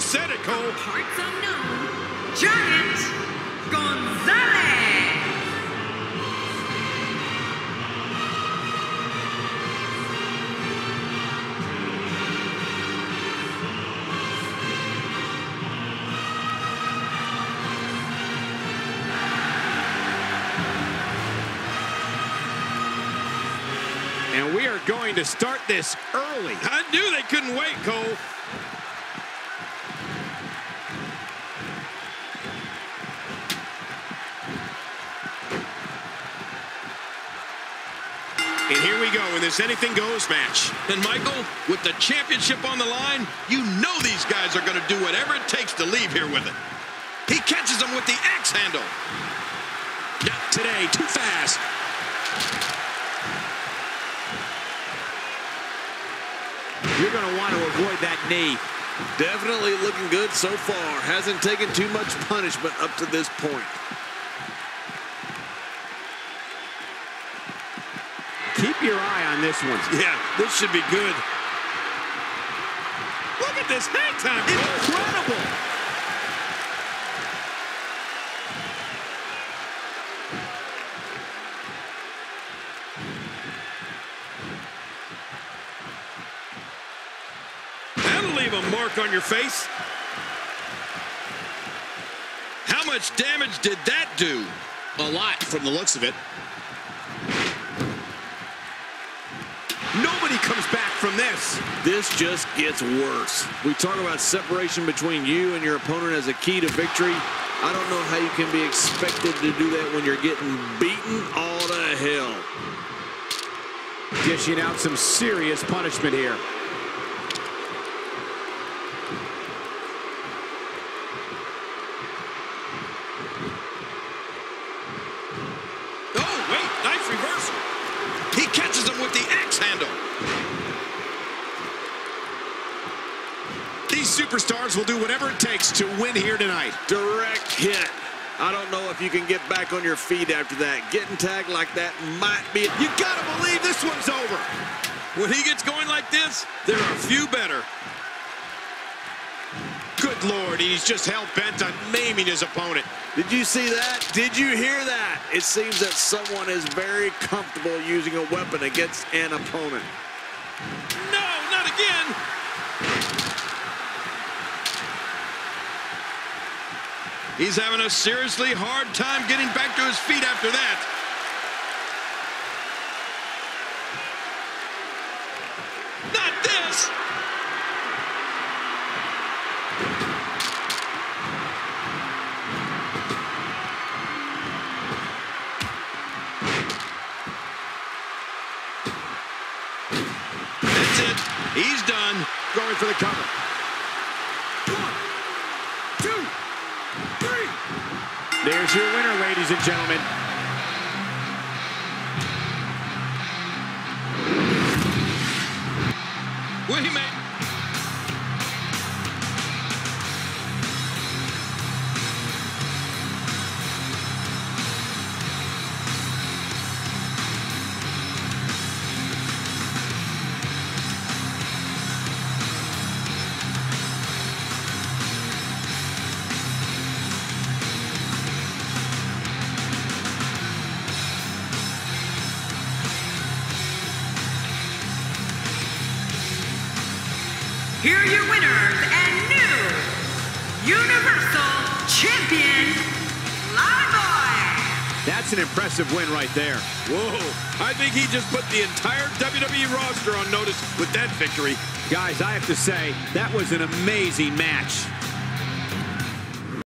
said it, Cole. Parts unknown, Giant Gonzalez. And we are going to start this early. I knew they couldn't wait, Cole. And here we go in this anything goes match. And Michael, with the championship on the line, you know these guys are going to do whatever it takes to leave here with it. He catches them with the axe handle. Not today, too fast. You're going to want to avoid that knee. Definitely looking good so far. Hasn't taken too much punishment up to this point. Keep your eye on this one. Yeah, this should be good. Look at this hang time. Incredible. That'll leave a mark on your face. How much damage did that do? A lot from the looks of it. Nobody comes back from this. This just gets worse. We talk about separation between you and your opponent as a key to victory. I don't know how you can be expected to do that when you're getting beaten all to hell. Dishing out some serious punishment here. He catches him with the axe handle. These superstars will do whatever it takes to win here tonight. Direct hit. I don't know if you can get back on your feet after that. Getting tagged like that might be... You gotta believe this one's over. When he gets going like this, there are few better. Good Lord, he's just hell-bent on maiming his opponent. Did you see that? Did you hear that? It seems that someone is very comfortable using a weapon against an opponent. No, not again. He's having a seriously hard time getting back to his feet after that. That's it. He's done. Going for the cover. One, two, three. There's your winner, ladies and gentlemen. Wait a minute. Here are your winners and new Universal Champion, Live That's an impressive win right there. Whoa, I think he just put the entire WWE roster on notice with that victory. Guys, I have to say, that was an amazing match.